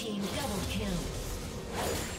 team double kill.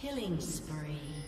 Killing spree.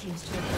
Team's turret.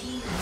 team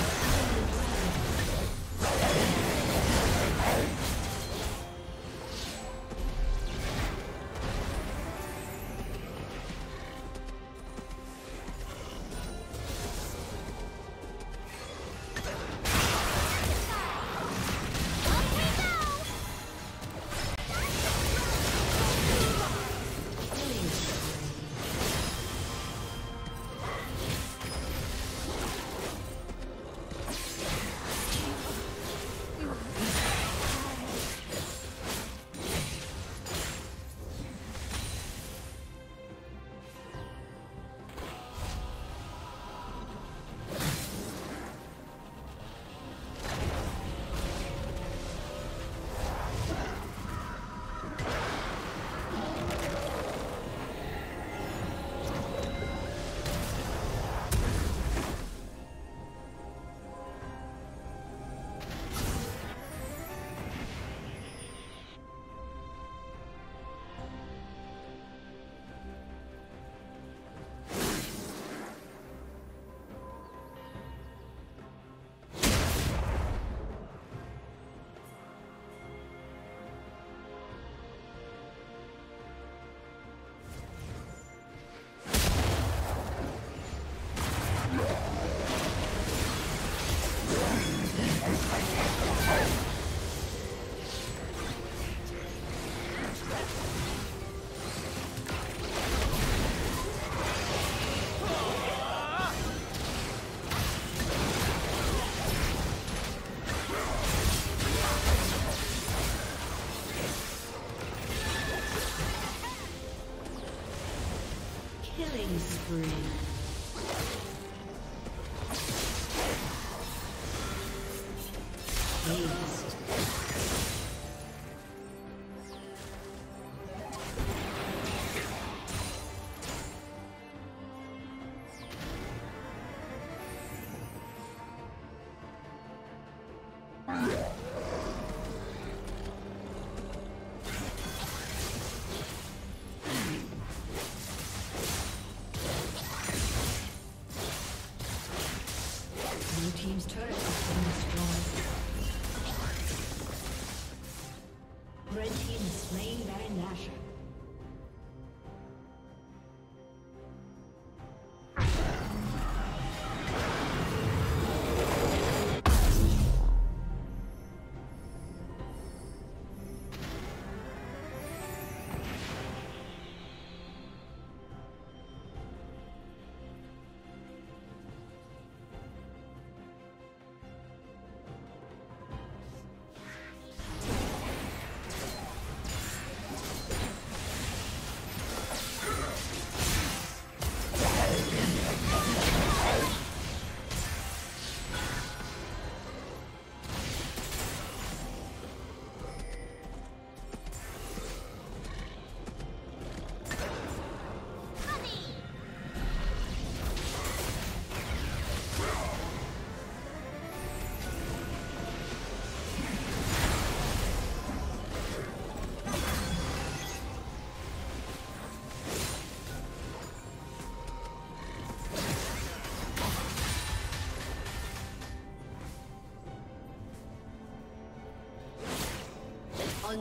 Killing spree.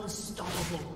Unstoppable.